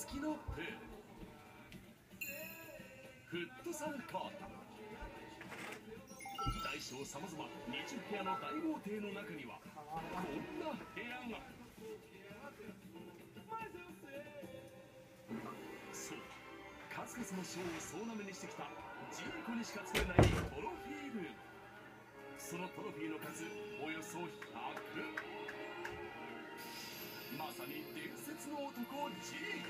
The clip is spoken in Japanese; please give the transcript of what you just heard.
付きのプールフットサルコート。大小さまざま20部屋の大豪邸の中にはこんな部屋が。そう数々の賞を総なめにしてきたジーコにしか作れないトロフィールーム。そのトロフィーの数およそ100まさに伝説の男ジーコ